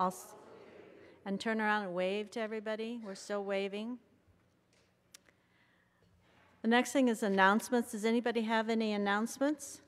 I'll And turn around and wave to everybody. We're still waving. The next thing is announcements. Does anybody have any announcements?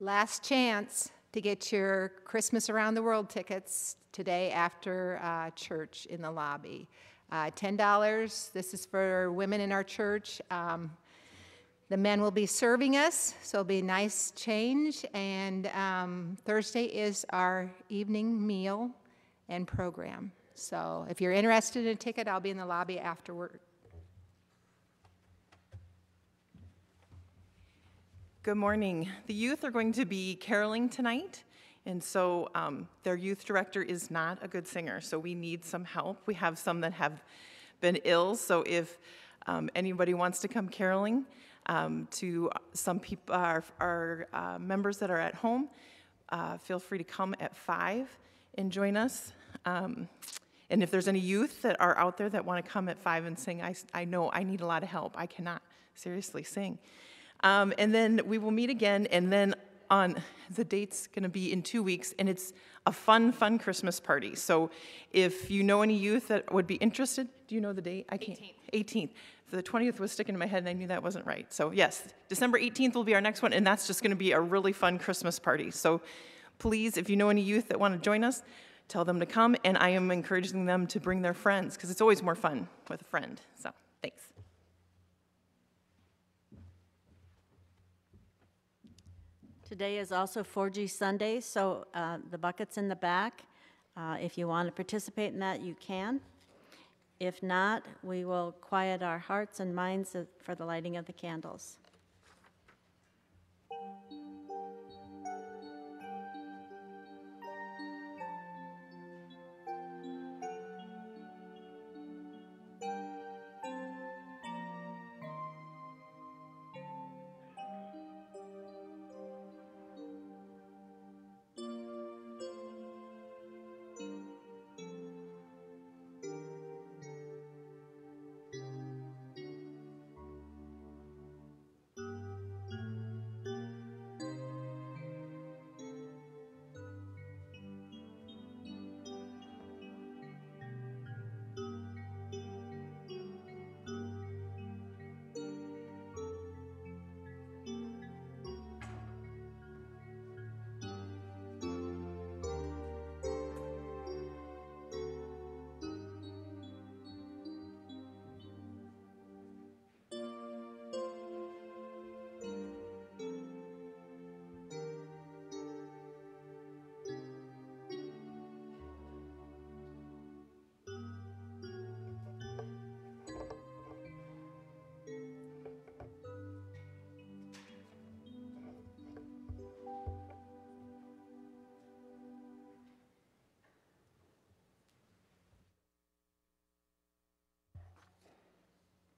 Last chance to get your Christmas Around the World tickets today after uh, church in the lobby. Uh, $10. This is for women in our church. Um, the men will be serving us, so it'll be a nice change. And um, Thursday is our evening meal and program. So if you're interested in a ticket, I'll be in the lobby afterward. Good morning. The youth are going to be caroling tonight, and so um, their youth director is not a good singer, so we need some help. We have some that have been ill, so if um, anybody wants to come caroling, um, to some people, our, our uh, members that are at home, uh, feel free to come at five and join us. Um, and if there's any youth that are out there that want to come at five and sing, I, I know I need a lot of help. I cannot seriously sing. Um, and then we will meet again, and then on the date's going to be in two weeks, and it's a fun, fun Christmas party. So if you know any youth that would be interested, do you know the date? I can't. 18th. 18th. The 20th was sticking in my head, and I knew that wasn't right. So yes, December 18th will be our next one, and that's just going to be a really fun Christmas party. So please, if you know any youth that want to join us, tell them to come, and I am encouraging them to bring their friends because it's always more fun with a friend. So thanks. Today is also 4G Sunday, so uh, the bucket's in the back. Uh, If you want to participate in that, you can. If not, we will quiet our hearts and minds for the lighting of the candles.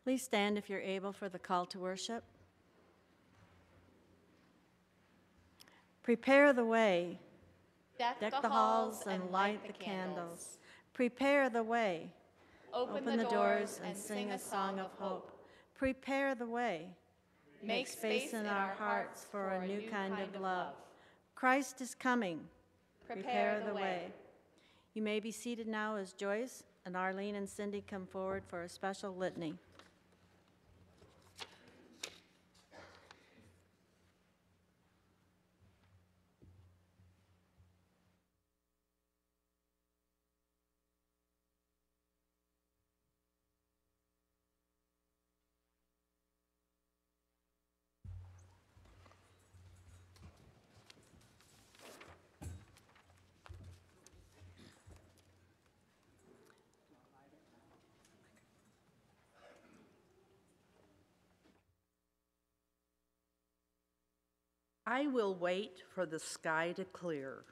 Please stand if you're able for the call to worship. Prepare the way, deck the halls and light the candles. Prepare the way, open the doors and sing a song of hope. Prepare the way, make space in our hearts for a new kind of love. Christ is coming, prepare the way. You may be seated now as Joyce and Arlene and Cindy come forward for a special litany. I will wait for the sky to clear.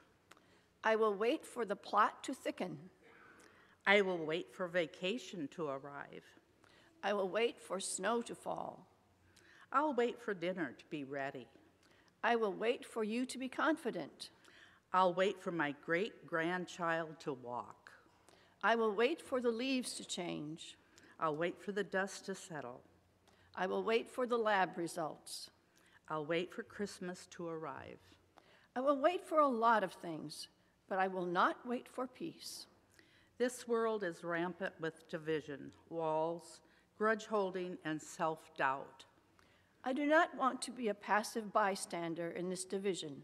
I will wait for the plot to thicken. I will wait for vacation to arrive. I will wait for snow to fall. I'll wait for dinner to be ready. I will wait for you to be confident. I'll wait for my great grandchild to walk. I will wait for the leaves to change. I'll wait for the dust to settle. I will wait for the lab results. I'll wait for Christmas to arrive. I will wait for a lot of things, but I will not wait for peace. This world is rampant with division, walls, grudge holding, and self doubt. I do not want to be a passive bystander in this division.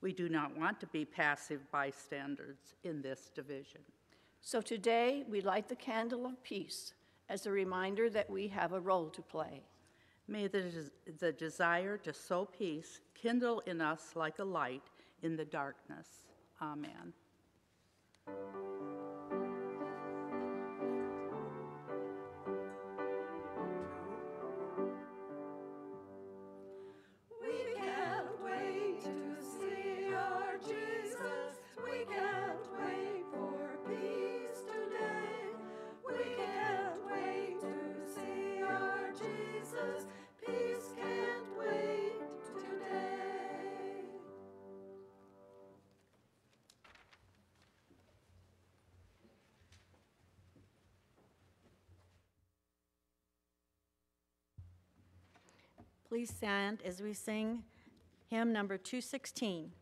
We do not want to be passive bystanders in this division. So today, we light the candle of peace as a reminder that we have a role to play. May the, the desire to sow peace kindle in us like a light in the darkness. Amen. Please stand as we sing hymn number 216.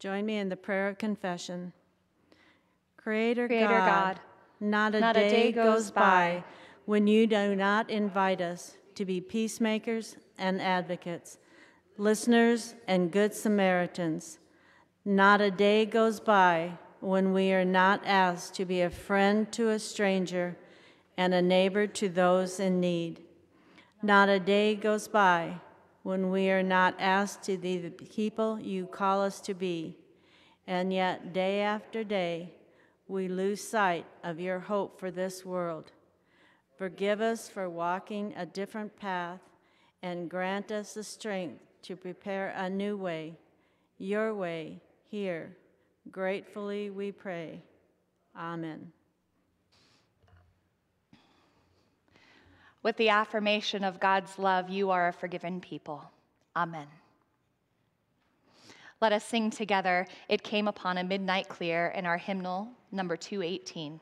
Join me in the prayer of confession. Creator, Creator God, God, not a not a day day goes by when you do not invite us to be peacemakers and advocates, listeners and good Samaritans. Not a day goes by when we are not asked to be a friend to a stranger and a neighbor to those in need. Not a day goes by when we are not asked to be the people you call us to be. And yet, day after day, we lose sight of your hope for this world. Forgive us for walking a different path and grant us the strength to prepare a new way, your way, here. Gratefully we pray. Amen. With the affirmation of God's love, you are a forgiven people. Amen. Let us sing together, It Came Upon a Midnight Clear, in our hymnal number 218.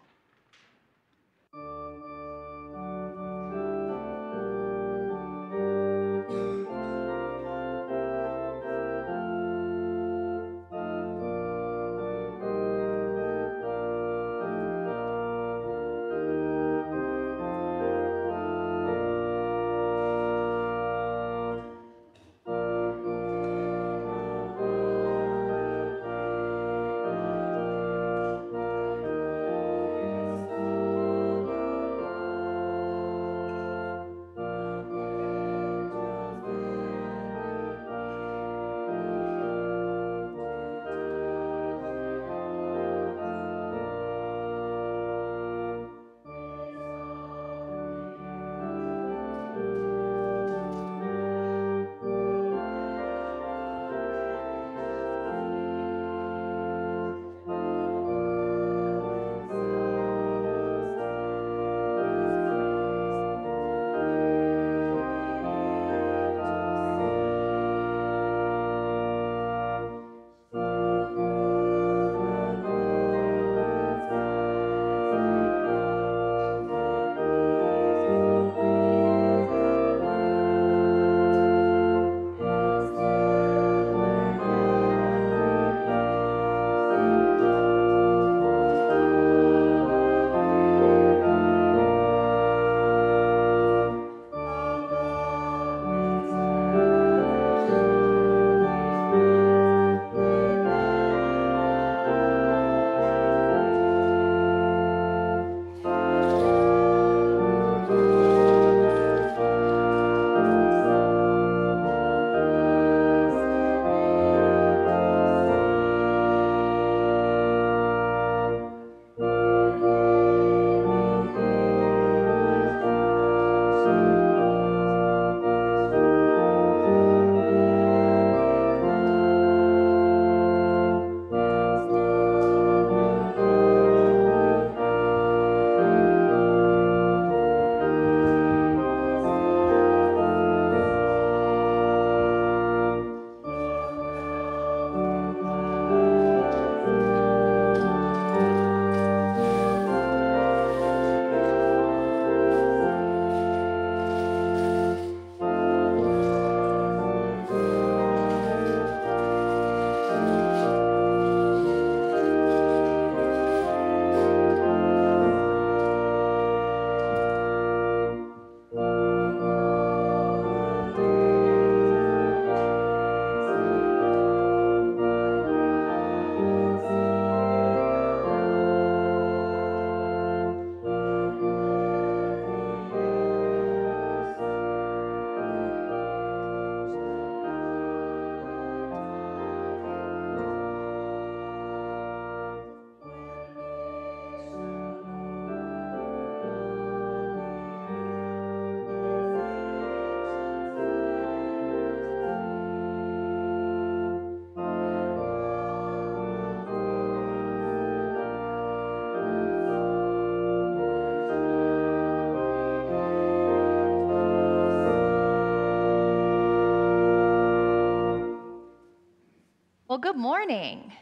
Well, good morning.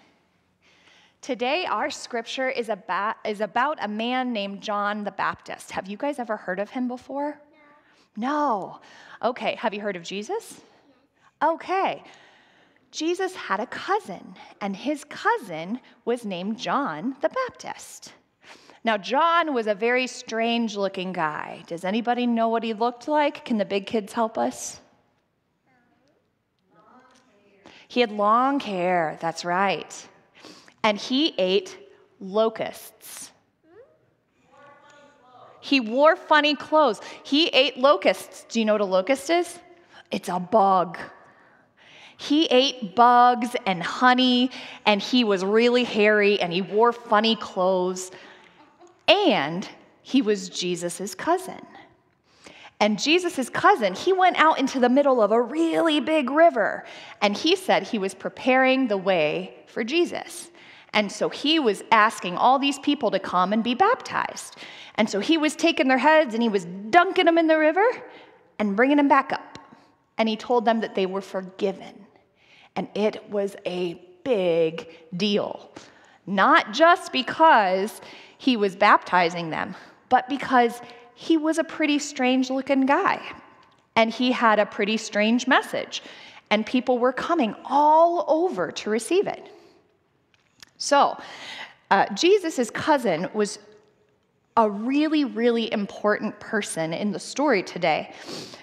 Today, our scripture is about, is about a man named John the Baptist. Have you guys ever heard of him before? No. no. Okay, have you heard of Jesus? Okay. Jesus had a cousin, and his cousin was named John the Baptist. Now, John was a very strange looking guy. Does anybody know what he looked like? Can the big kids help us? He had long hair, that's right. And he ate locusts. He wore funny clothes. He ate locusts. Do you know what a locust is? It's a bug. He ate bugs and honey, and he was really hairy, and he wore funny clothes. And he was Jesus' cousin. And Jesus' cousin, he went out into the middle of a really big river and he said he was preparing the way for Jesus. And so he was asking all these people to come and be baptized. And so he was taking their heads and he was dunking them in the river and bringing them back up. And he told them that they were forgiven. And it was a big deal. Not just because he was baptizing them, but because he was a pretty strange looking guy. And he had a pretty strange message. And people were coming all over to receive it. So, uh, Jesus' cousin was a really, really important person in the story today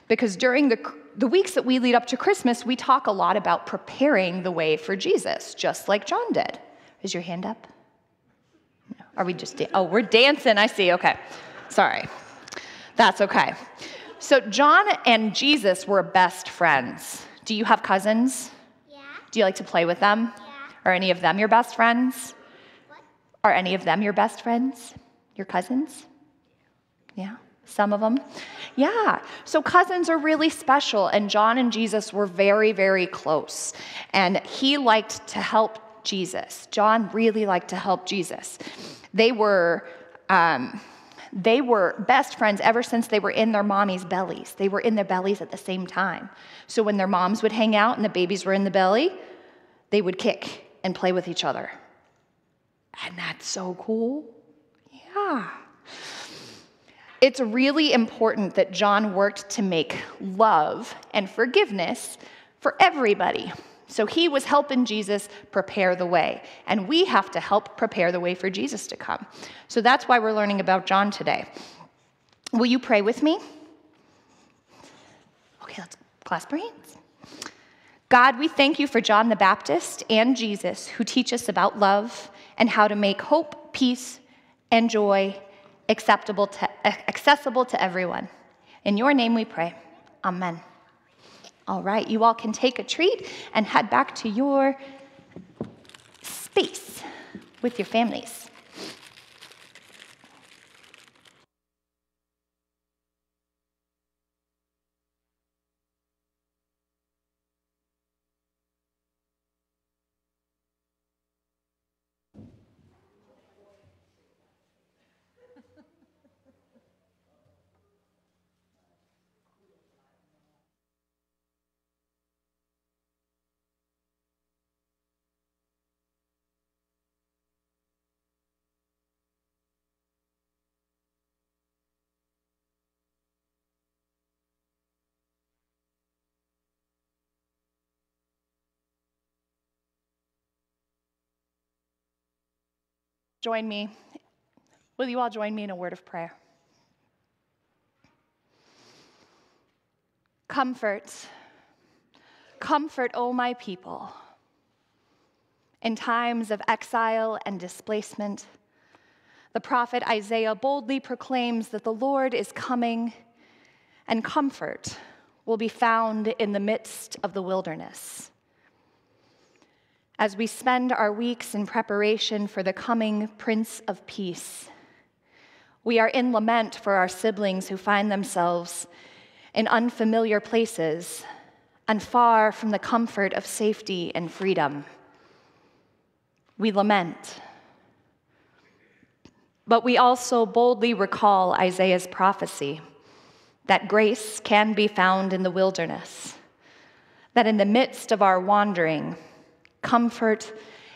because during the, the weeks that we lead up to Christmas, we talk a lot about preparing the way for Jesus, just like John did. Is your hand up? Are we just, da- oh, we're dancing, I see, okay. Sorry. That's okay. So, John and Jesus were best friends. Do you have cousins? Yeah. Do you like to play with them? Yeah. Are any of them your best friends? What? Are any of them your best friends? Your cousins? Yeah, some of them. Yeah, so cousins are really special, and John and Jesus were very, very close. And he liked to help Jesus. John really liked to help Jesus. They were. Um, they were best friends ever since they were in their mommy's bellies. They were in their bellies at the same time. So when their moms would hang out and the babies were in the belly, they would kick and play with each other. And that's so cool. Yeah. It's really important that John worked to make love and forgiveness for everybody. So he was helping Jesus prepare the way, and we have to help prepare the way for Jesus to come. So that's why we're learning about John today. Will you pray with me? Okay, let's clasp our hands. God, we thank you for John the Baptist and Jesus who teach us about love and how to make hope, peace, and joy acceptable to, accessible to everyone. In your name we pray. Amen. All right, you all can take a treat and head back to your space with your families. Join me. Will you all join me in a word of prayer? Comfort, comfort, O my people. In times of exile and displacement, the prophet Isaiah boldly proclaims that the Lord is coming and comfort will be found in the midst of the wilderness. As we spend our weeks in preparation for the coming Prince of Peace, we are in lament for our siblings who find themselves in unfamiliar places and far from the comfort of safety and freedom. We lament. But we also boldly recall Isaiah's prophecy that grace can be found in the wilderness, that in the midst of our wandering, comfort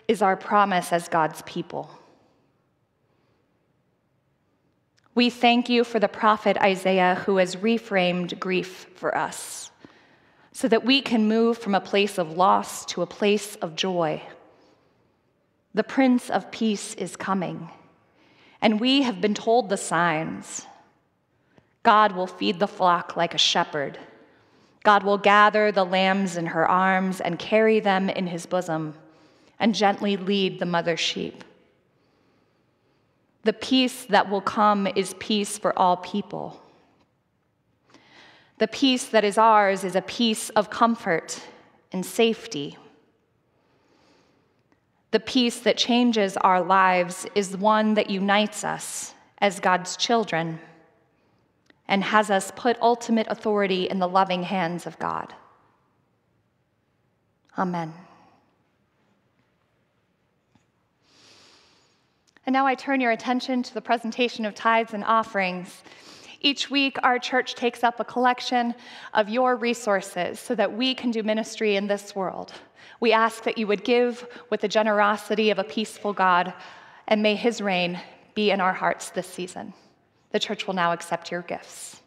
is our promise as God's people. We thank you for the prophet Isaiah who has reframed grief for us so that we can move from a place of loss to a place of joy. The Prince of Peace is coming, and we have been told the signs. God will feed the flock like a shepherd. God will gather the lambs in her arms and carry them in his bosom and gently lead the mother sheep. The peace that will come is peace for all people. The peace that is ours is a peace of comfort and safety. The peace that changes our lives is one that unites us as God's children and has us put ultimate authority in the loving hands of God. Amen. And now I turn your attention to the presentation of tithes and offerings. Each week, our church takes up a collection of your resources so that we can do ministry in this world. We ask that you would give with the generosity of a peaceful God, and may his reign be in our hearts this season. The church will now accept your gifts.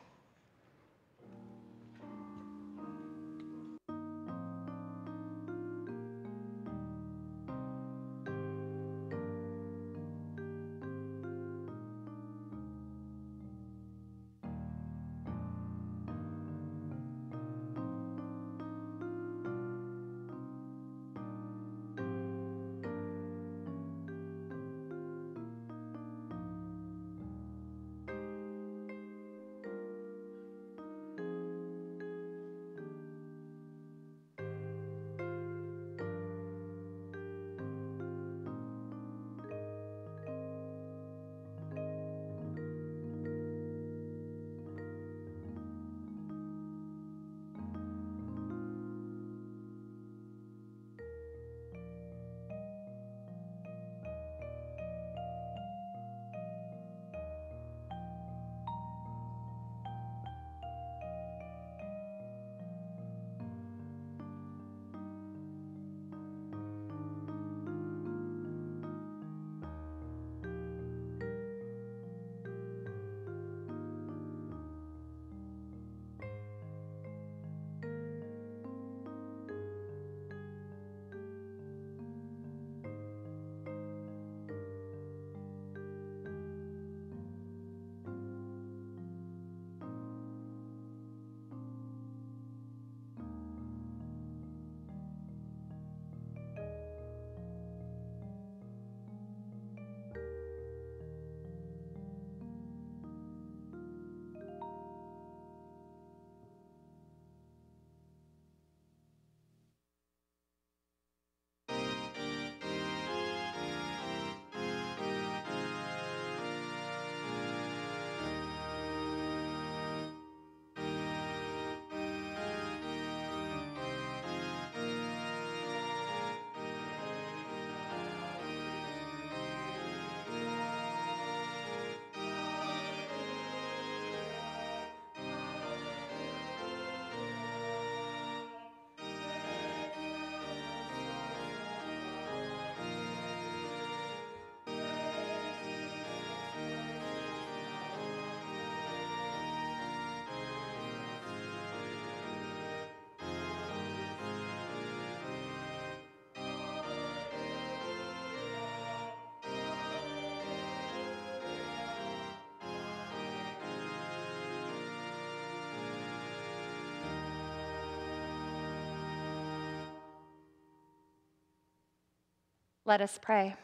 Let us pray.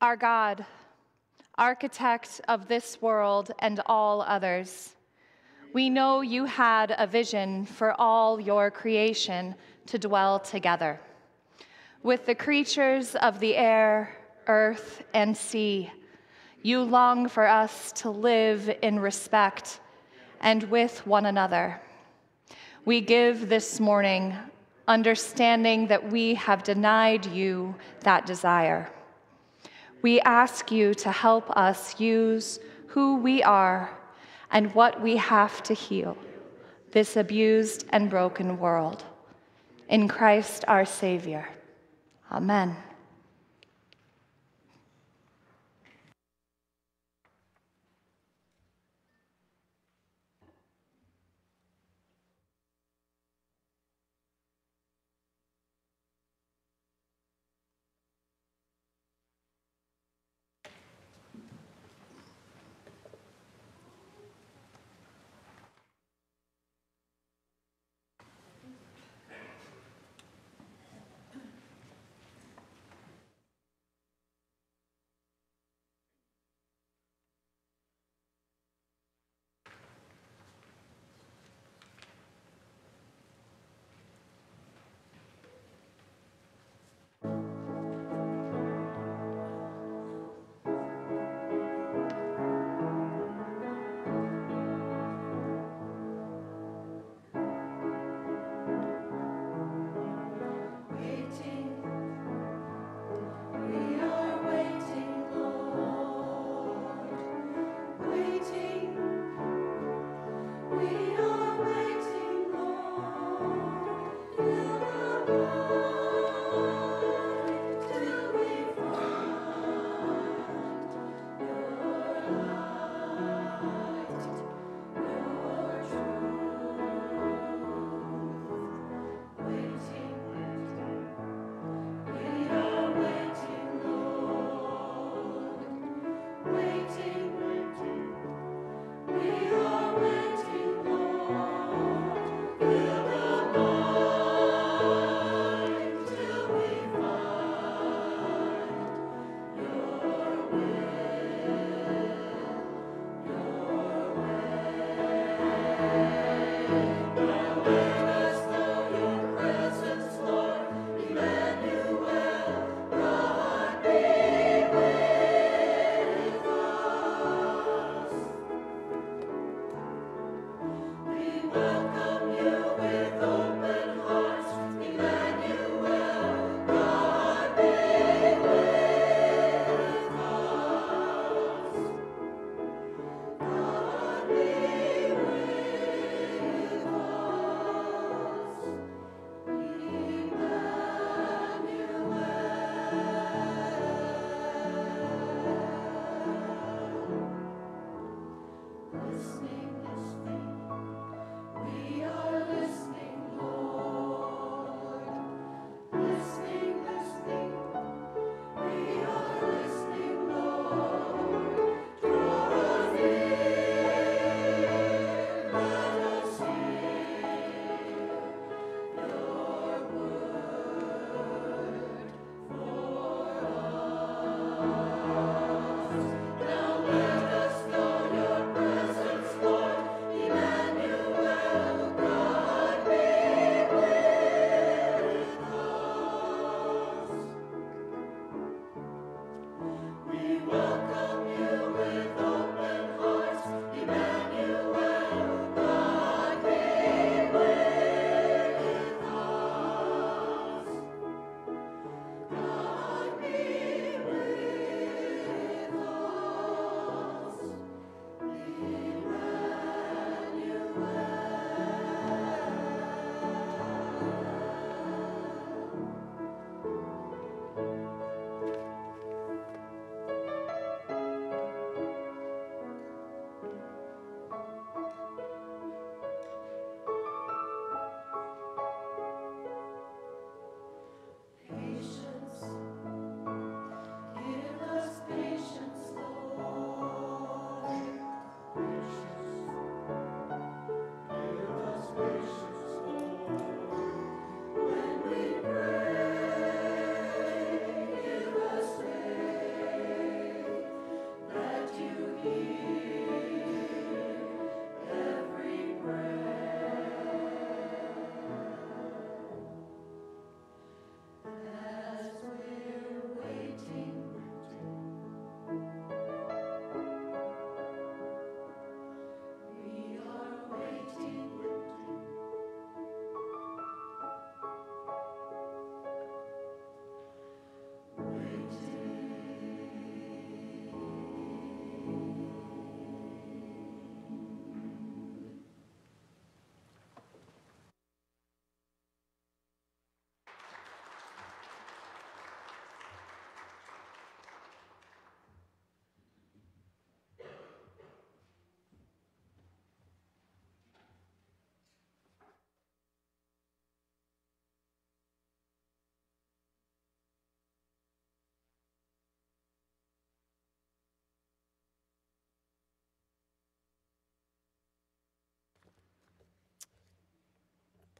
Our God, architect of this world and all others, we know you had a vision for all your creation to dwell together. With the creatures of the air, earth, and sea, you long for us to live in respect and with one another. We give this morning understanding that we have denied you that desire. We ask you to help us use who we are and what we have to heal this abused and broken world. In Christ our Savior. Amen.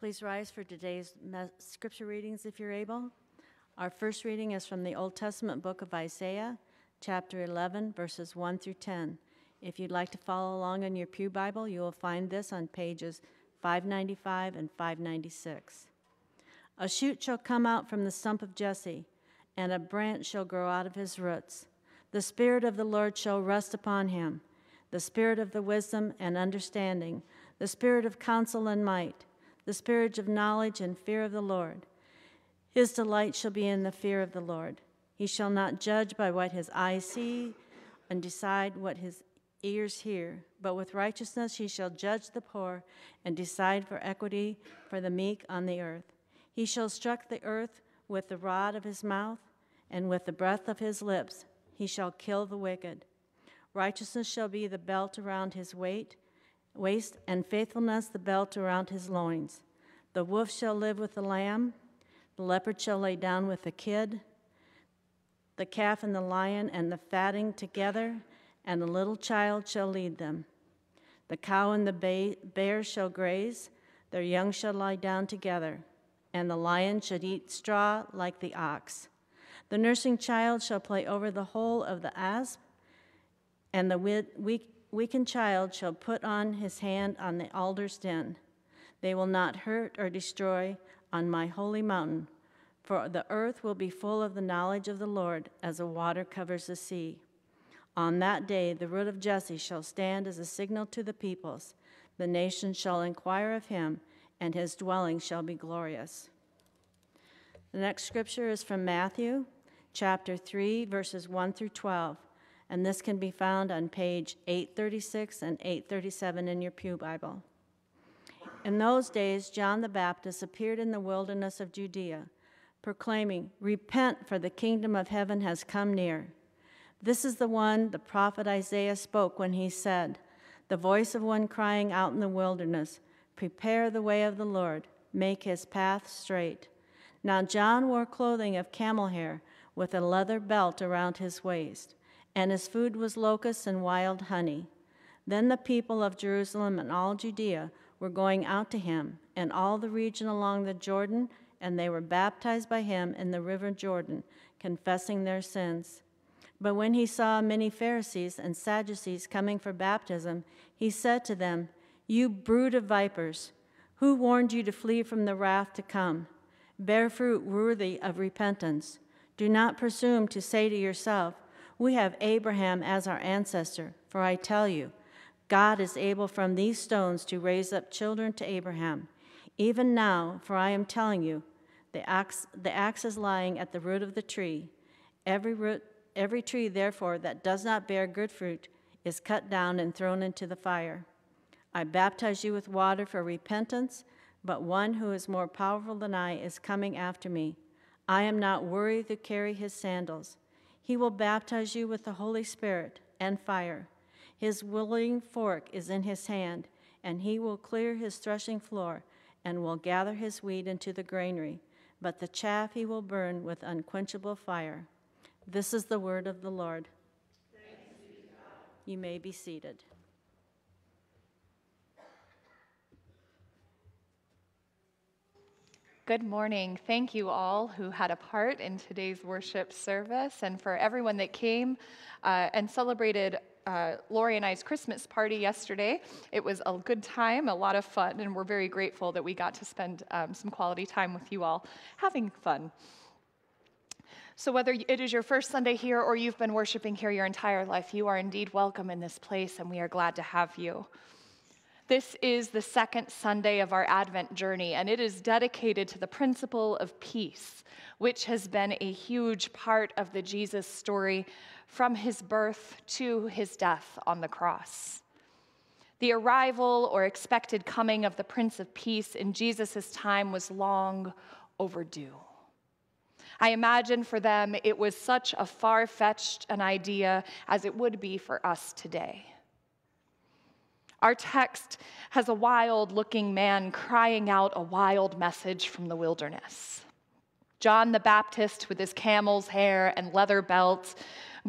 Please rise for today's scripture readings if you're able. Our first reading is from the Old Testament book of Isaiah, chapter 11, verses 1 through 10. If you'd like to follow along in your Pew Bible, you will find this on pages 595 and 596. A shoot shall come out from the stump of Jesse, and a branch shall grow out of his roots. The Spirit of the Lord shall rest upon him the Spirit of the wisdom and understanding, the Spirit of counsel and might, the Spirit of knowledge and fear of the Lord. His delight shall be in the fear of the Lord. He shall not judge by what his eyes see and decide what his ears hear, but with righteousness he shall judge the poor and decide for equity for the meek on the earth. He shall strike the earth with the rod of his mouth, and with the breath of his lips he shall kill the wicked. Righteousness shall be the belt around his weight, waist, and faithfulness the belt around his loins. The wolf shall live with the lamb, the leopard shall lay down with the kid, the calf and the lion and the fatling together, and the little child shall lead them. The cow and the bear shall graze, their young shall lie down together, and the lion should eat straw like the ox. The nursing child shall play over the hole of the asp, and the weak, weakened child shall put on his hand on the adder's den. They will not hurt or destroy on my holy mountain, for the earth will be full of the knowledge of the Lord as the water covers the sea. On that day, the root of Jesse shall stand as a signal to the peoples. The nations shall inquire of him, and his dwelling shall be glorious. The next scripture is from Matthew chapter 3, verses 1 through 12, and this can be found on page 836 and 837 in your Pew Bible. In those days, John the Baptist appeared in the wilderness of Judea, proclaiming, Repent, for the kingdom of heaven has come near. This is the one the prophet Isaiah spoke when he said, The voice of one crying out in the wilderness, Prepare the way of the Lord, make his path straight. Now John wore clothing of camel hair with a leather belt around his waist, and his food was locusts and wild honey. Then the people of Jerusalem and all Judea were going out to him, and all the region along the Jordan, and they were baptized by him in the river Jordan, confessing their sins. But when he saw many Pharisees and Sadducees coming for baptism, he said to them, You brood of vipers, who warned you to flee from the wrath to come? Bear fruit worthy of repentance. Do not presume to say to yourself, We have Abraham as our ancestor, for I tell you, God is able from these stones to raise up children to Abraham. Even now, for I am telling you, the axe, the axe is lying at the root of the tree. Every root Every tree, therefore, that does not bear good fruit is cut down and thrown into the fire. I baptize you with water for repentance, but one who is more powerful than I is coming after me. I am not worthy to carry his sandals. He will baptize you with the Holy Spirit and fire. His winnowing fork is in his hand, and he will clear his threshing floor and will gather his wheat into the granary, but the chaff he will burn with unquenchable fire. This is the word of the Lord. You may be seated. Good morning. Thank you all who had a part in today's worship service, and for everyone that came uh, and celebrated uh, Lori and I's Christmas party yesterday. It was a good time, a lot of fun, and we're very grateful that we got to spend um, some quality time with you all having fun. So, whether it is your first Sunday here or you've been worshiping here your entire life, you are indeed welcome in this place, and we are glad to have you. This is the second Sunday of our Advent journey, and it is dedicated to the principle of peace, which has been a huge part of the Jesus story from his birth to his death on the cross. The arrival or expected coming of the Prince of Peace in Jesus' time was long overdue. I imagine for them it was such a far fetched an idea as it would be for us today. Our text has a wild looking man crying out a wild message from the wilderness. John the Baptist, with his camel's hair and leather belt,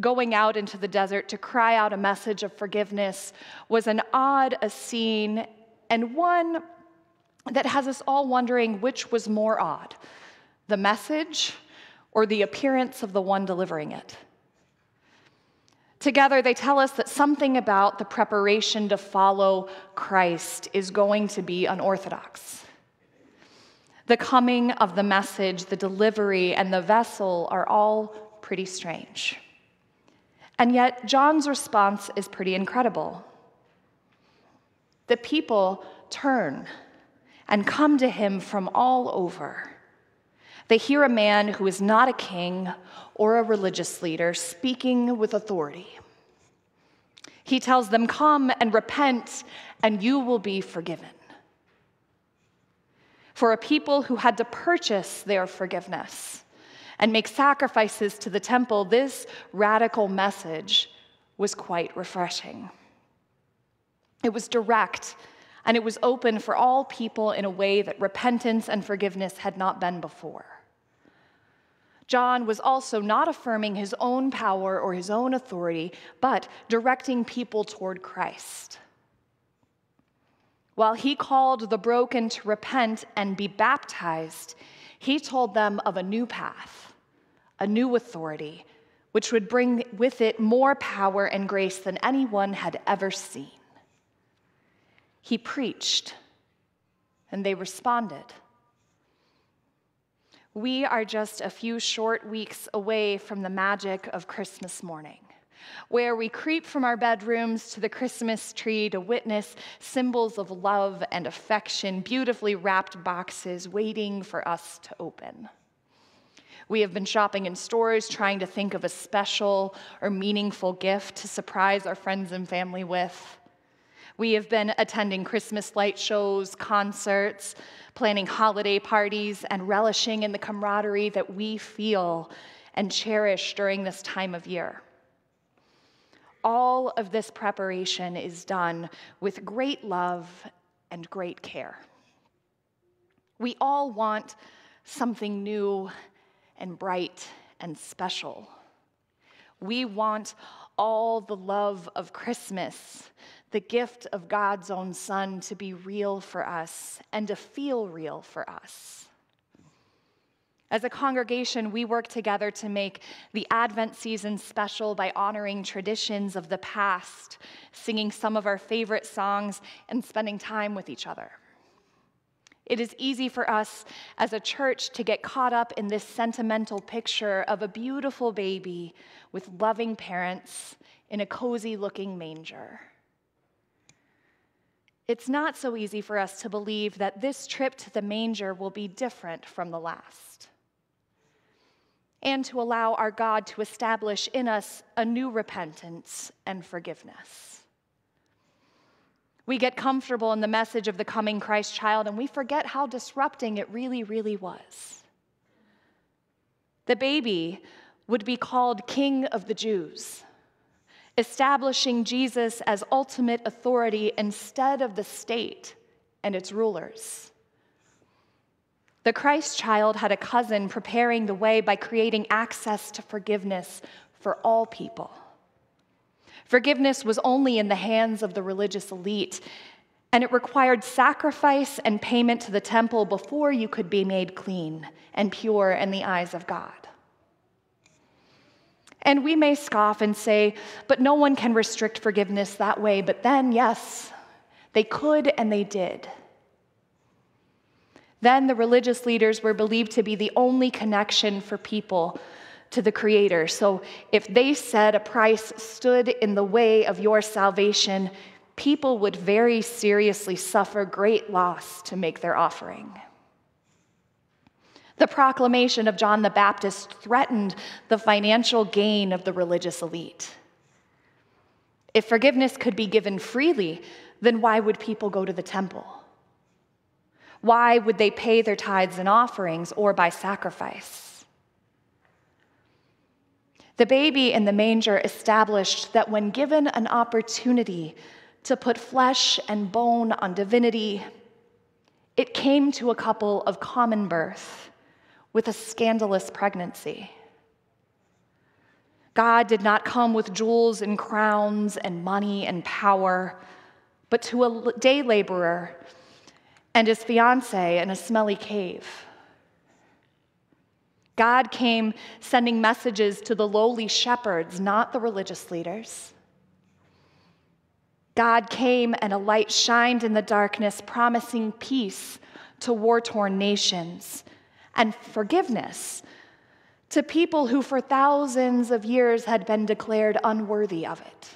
going out into the desert to cry out a message of forgiveness, was an odd a scene and one that has us all wondering which was more odd the message or the appearance of the one delivering it. Together, they tell us that something about the preparation to follow Christ is going to be unorthodox. The coming of the message, the delivery, and the vessel are all pretty strange. And yet, John's response is pretty incredible. The people turn and come to him from all over. They hear a man who is not a king or a religious leader speaking with authority. He tells them, Come and repent, and you will be forgiven. For a people who had to purchase their forgiveness and make sacrifices to the temple, this radical message was quite refreshing. It was direct and it was open for all people in a way that repentance and forgiveness had not been before. John was also not affirming his own power or his own authority, but directing people toward Christ. While he called the broken to repent and be baptized, he told them of a new path, a new authority, which would bring with it more power and grace than anyone had ever seen. He preached, and they responded. We are just a few short weeks away from the magic of Christmas morning, where we creep from our bedrooms to the Christmas tree to witness symbols of love and affection, beautifully wrapped boxes waiting for us to open. We have been shopping in stores trying to think of a special or meaningful gift to surprise our friends and family with. We have been attending Christmas light shows, concerts, planning holiday parties, and relishing in the camaraderie that we feel and cherish during this time of year. All of this preparation is done with great love and great care. We all want something new and bright and special. We want all the love of Christmas the gift of God's own Son to be real for us and to feel real for us. As a congregation, we work together to make the Advent season special by honoring traditions of the past, singing some of our favorite songs, and spending time with each other. It is easy for us as a church to get caught up in this sentimental picture of a beautiful baby with loving parents in a cozy looking manger. It's not so easy for us to believe that this trip to the manger will be different from the last. And to allow our God to establish in us a new repentance and forgiveness. We get comfortable in the message of the coming Christ child and we forget how disrupting it really, really was. The baby would be called King of the Jews establishing Jesus as ultimate authority instead of the state and its rulers. The Christ child had a cousin preparing the way by creating access to forgiveness for all people. Forgiveness was only in the hands of the religious elite, and it required sacrifice and payment to the temple before you could be made clean and pure in the eyes of God. And we may scoff and say, but no one can restrict forgiveness that way. But then, yes, they could and they did. Then the religious leaders were believed to be the only connection for people to the Creator. So if they said a price stood in the way of your salvation, people would very seriously suffer great loss to make their offering. The proclamation of John the Baptist threatened the financial gain of the religious elite. If forgiveness could be given freely, then why would people go to the temple? Why would they pay their tithes and offerings or by sacrifice? The baby in the manger established that when given an opportunity to put flesh and bone on divinity, it came to a couple of common birth with a scandalous pregnancy. God did not come with jewels and crowns and money and power, but to a day laborer and his fiancee in a smelly cave. God came sending messages to the lowly shepherds, not the religious leaders. God came and a light shined in the darkness, promising peace to war torn nations and forgiveness to people who for thousands of years had been declared unworthy of it.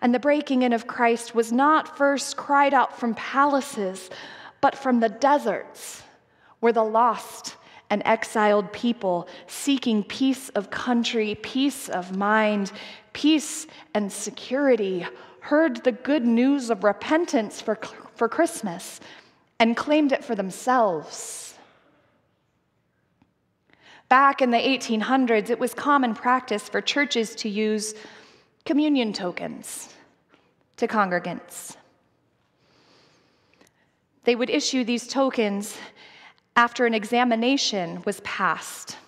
And the breaking in of Christ was not first cried out from palaces, but from the deserts where the lost and exiled people seeking peace of country, peace of mind, peace and security heard the good news of repentance for, for Christmas and claimed it for themselves. Back in the 1800s, it was common practice for churches to use communion tokens to congregants. They would issue these tokens after an examination was passed,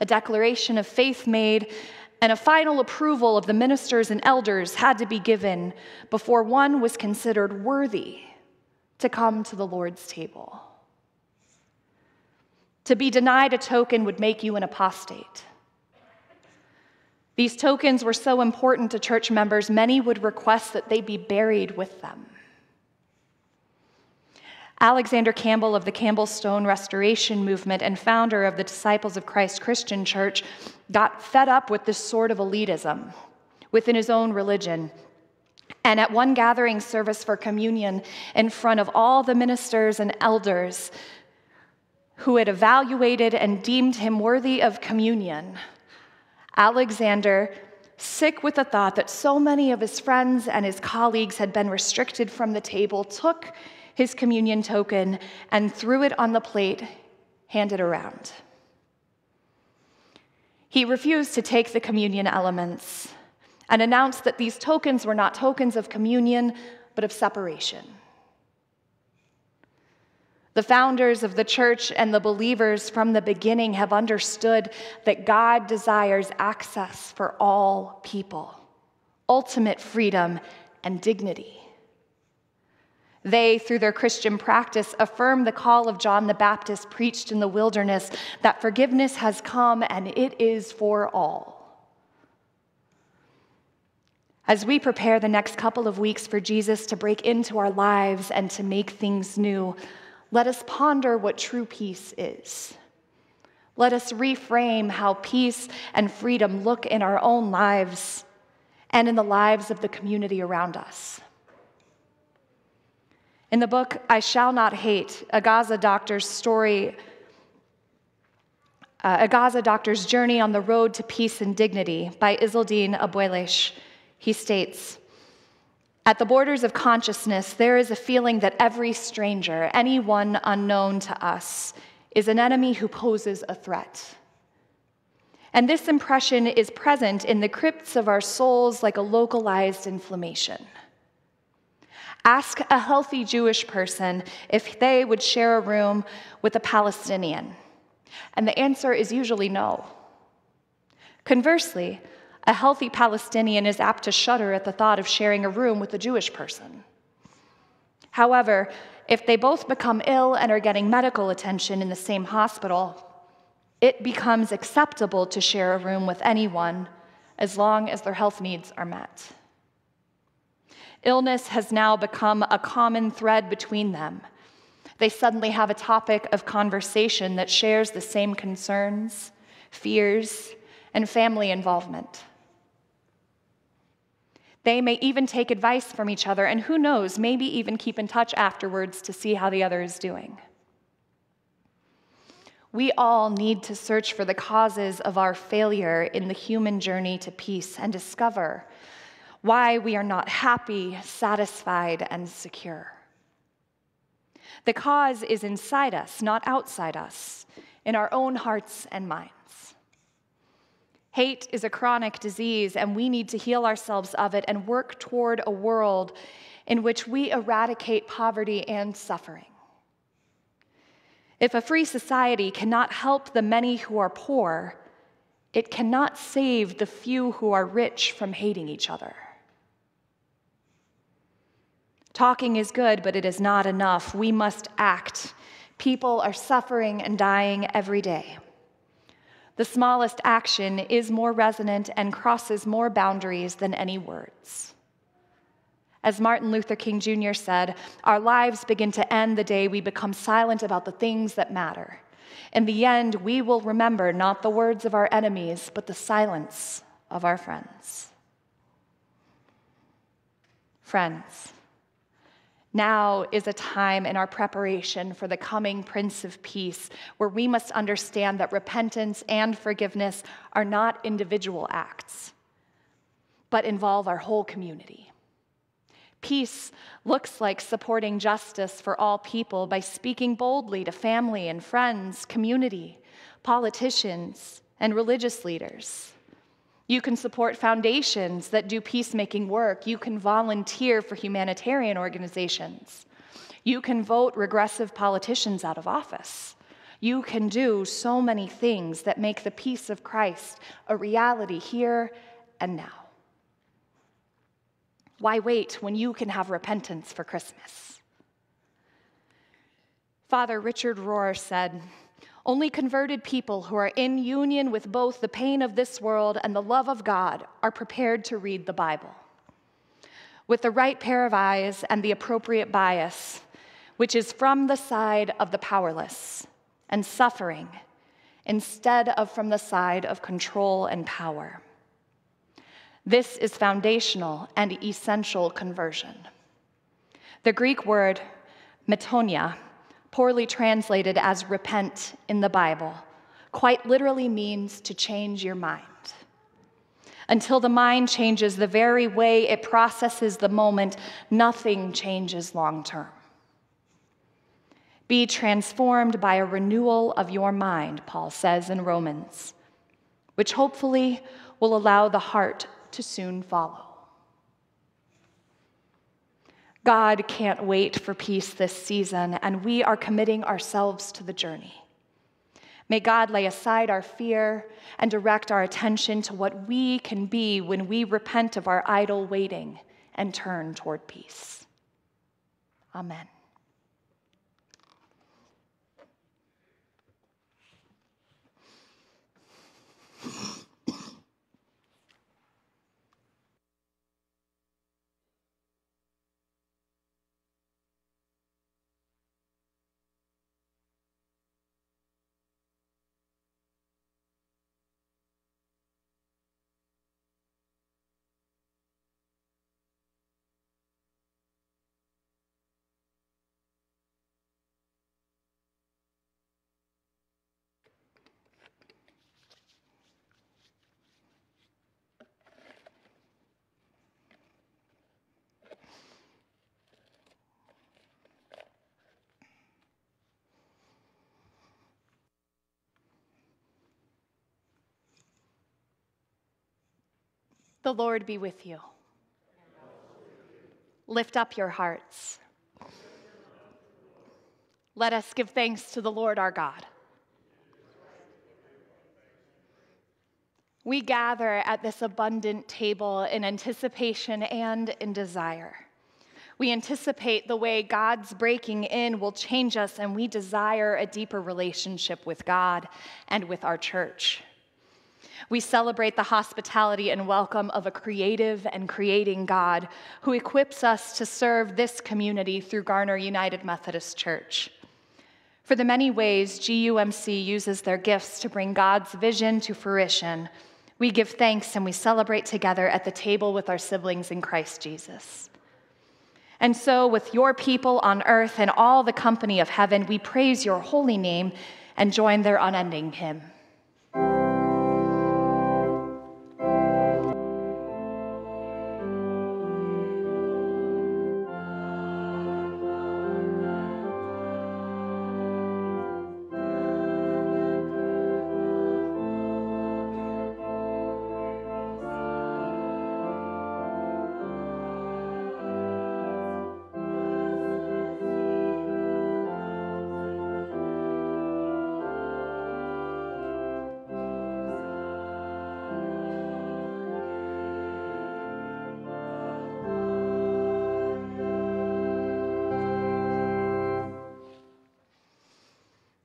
a declaration of faith made, and a final approval of the ministers and elders had to be given before one was considered worthy to come to the Lord's table. To be denied a token would make you an apostate. These tokens were so important to church members, many would request that they be buried with them. Alexander Campbell of the Campbell Stone Restoration Movement and founder of the Disciples of Christ Christian Church got fed up with this sort of elitism within his own religion. And at one gathering service for communion, in front of all the ministers and elders who had evaluated and deemed him worthy of communion, Alexander, sick with the thought that so many of his friends and his colleagues had been restricted from the table, took his communion token and threw it on the plate, handed around. He refused to take the communion elements and announced that these tokens were not tokens of communion, but of separation. The founders of the church and the believers from the beginning have understood that God desires access for all people, ultimate freedom and dignity. They, through their Christian practice, affirm the call of John the Baptist preached in the wilderness that forgiveness has come and it is for all. As we prepare the next couple of weeks for Jesus to break into our lives and to make things new, let us ponder what true peace is. Let us reframe how peace and freedom look in our own lives and in the lives of the community around us. In the book I Shall Not Hate, a Gaza doctor's story, uh, a Gaza doctor's journey on the road to peace and dignity by Izzeldin Abuelaish, he states, at the borders of consciousness, there is a feeling that every stranger, anyone unknown to us, is an enemy who poses a threat. And this impression is present in the crypts of our souls like a localized inflammation. Ask a healthy Jewish person if they would share a room with a Palestinian, and the answer is usually no. Conversely, a healthy Palestinian is apt to shudder at the thought of sharing a room with a Jewish person. However, if they both become ill and are getting medical attention in the same hospital, it becomes acceptable to share a room with anyone as long as their health needs are met. Illness has now become a common thread between them. They suddenly have a topic of conversation that shares the same concerns, fears, and family involvement. They may even take advice from each other, and who knows, maybe even keep in touch afterwards to see how the other is doing. We all need to search for the causes of our failure in the human journey to peace and discover why we are not happy, satisfied, and secure. The cause is inside us, not outside us, in our own hearts and minds. Hate is a chronic disease, and we need to heal ourselves of it and work toward a world in which we eradicate poverty and suffering. If a free society cannot help the many who are poor, it cannot save the few who are rich from hating each other. Talking is good, but it is not enough. We must act. People are suffering and dying every day. The smallest action is more resonant and crosses more boundaries than any words. As Martin Luther King Jr. said, our lives begin to end the day we become silent about the things that matter. In the end, we will remember not the words of our enemies, but the silence of our friends. Friends, now is a time in our preparation for the coming Prince of Peace where we must understand that repentance and forgiveness are not individual acts, but involve our whole community. Peace looks like supporting justice for all people by speaking boldly to family and friends, community, politicians, and religious leaders. You can support foundations that do peacemaking work. You can volunteer for humanitarian organizations. You can vote regressive politicians out of office. You can do so many things that make the peace of Christ a reality here and now. Why wait when you can have repentance for Christmas? Father Richard Rohr said, Only converted people who are in union with both the pain of this world and the love of God are prepared to read the Bible. With the right pair of eyes and the appropriate bias, which is from the side of the powerless and suffering, instead of from the side of control and power. This is foundational and essential conversion. The Greek word metanoia, poorly translated as repent in the Bible, quite literally means to change your mind. Until the mind changes the very way it processes the moment, nothing changes long term. Be transformed by a renewal of your mind, Paul says in Romans, which hopefully will allow the heart to soon follow. God can't wait for peace this season, and we are committing ourselves to the journey. May God lay aside our fear and direct our attention to what we can be when we repent of our idle waiting and turn toward peace. Amen. The Lord be with you. Lift up your hearts. Let us give thanks to the Lord our God. We gather at this abundant table in anticipation and in desire. We anticipate the way God's breaking in will change us, and we desire a deeper relationship with God and with our church. We celebrate the hospitality and welcome of a creative and creating God who equips us to serve this community through Garner United Methodist Church. For the many ways GUMC uses their gifts to bring God's vision to fruition, we give thanks and we celebrate together at the table with our siblings in Christ Jesus. And so, with your people on earth and all the company of heaven, we praise your holy name and join their unending hymn.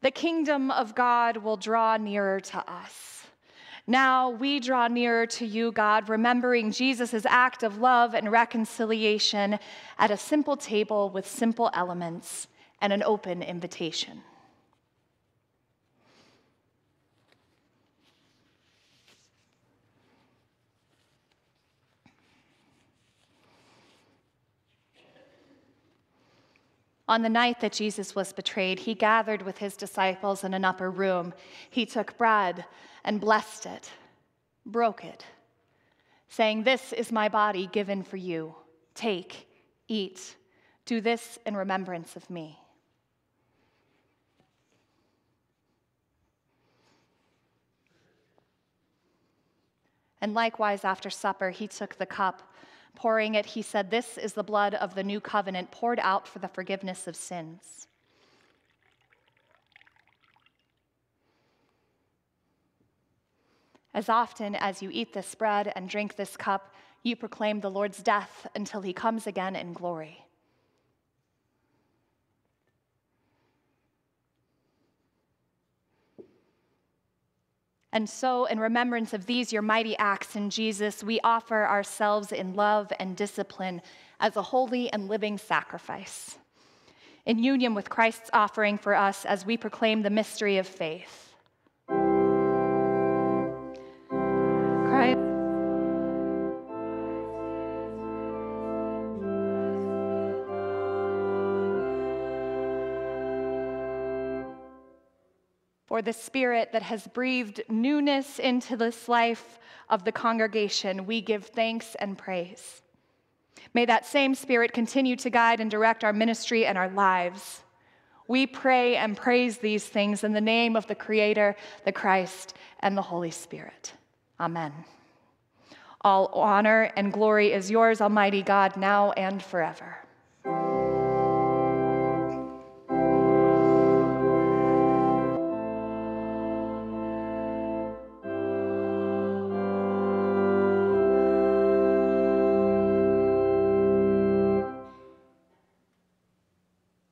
The kingdom of God will draw nearer to us. Now we draw nearer to you, God, remembering Jesus' act of love and reconciliation at a simple table with simple elements and an open invitation. On the night that Jesus was betrayed, he gathered with his disciples in an upper room. He took bread and blessed it, broke it, saying, This is my body given for you. Take, eat, do this in remembrance of me. And likewise, after supper, he took the cup. Pouring it, he said, This is the blood of the new covenant poured out for the forgiveness of sins. As often as you eat this bread and drink this cup, you proclaim the Lord's death until he comes again in glory. And so, in remembrance of these, your mighty acts in Jesus, we offer ourselves in love and discipline as a holy and living sacrifice, in union with Christ's offering for us as we proclaim the mystery of faith. For the Spirit that has breathed newness into this life of the congregation, we give thanks and praise. May that same Spirit continue to guide and direct our ministry and our lives. We pray and praise these things in the name of the Creator, the Christ, and the Holy Spirit. Amen. All honor and glory is yours, Almighty God, now and forever.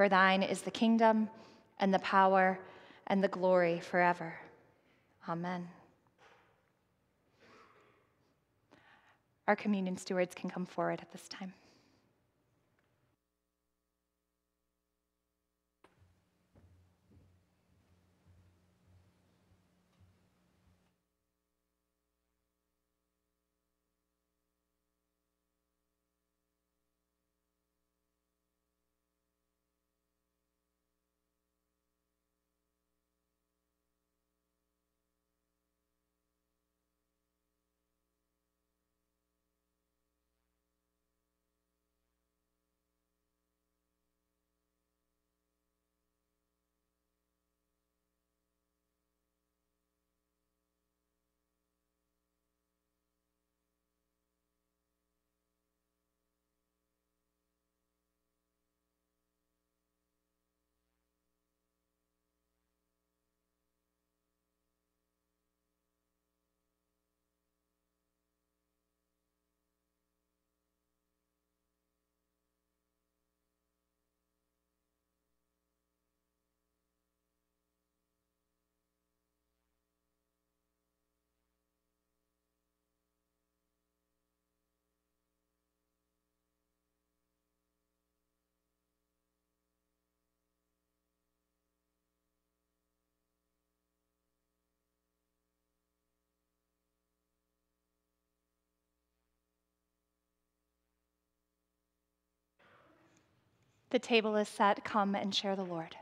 For thine is the kingdom, and the power, and the glory forever. Amen. Our communion stewards can come forward at this time. The table is set. Come and share the Lord.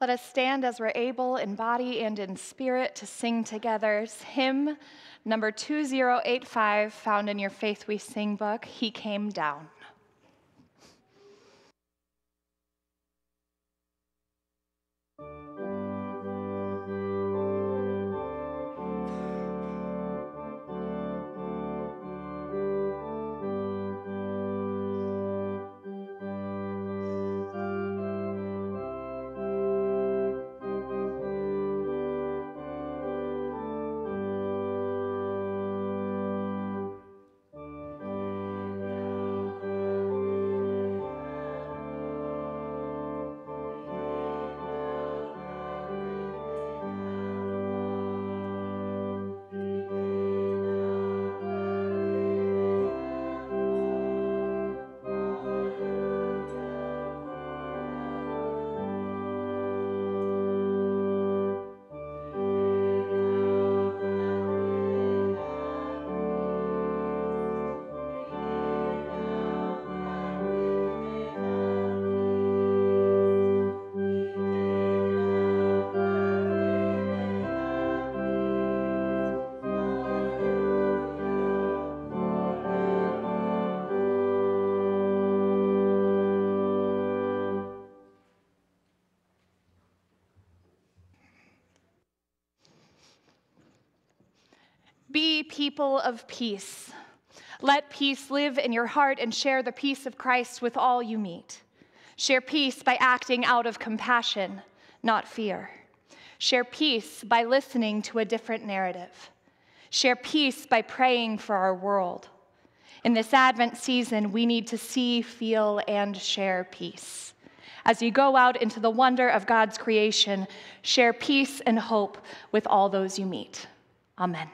Let us stand as we're able in body and in spirit to sing together hymn number 2085, found in your Faith We Sing book, He Came Down. Be people of peace. Let peace live in your heart and share the peace of Christ with all you meet. Share peace by acting out of compassion, not fear. Share peace by listening to a different narrative. Share peace by praying for our world. In this Advent season, we need to see, feel, and share peace. As you go out into the wonder of God's creation, share peace and hope with all those you meet. Amen.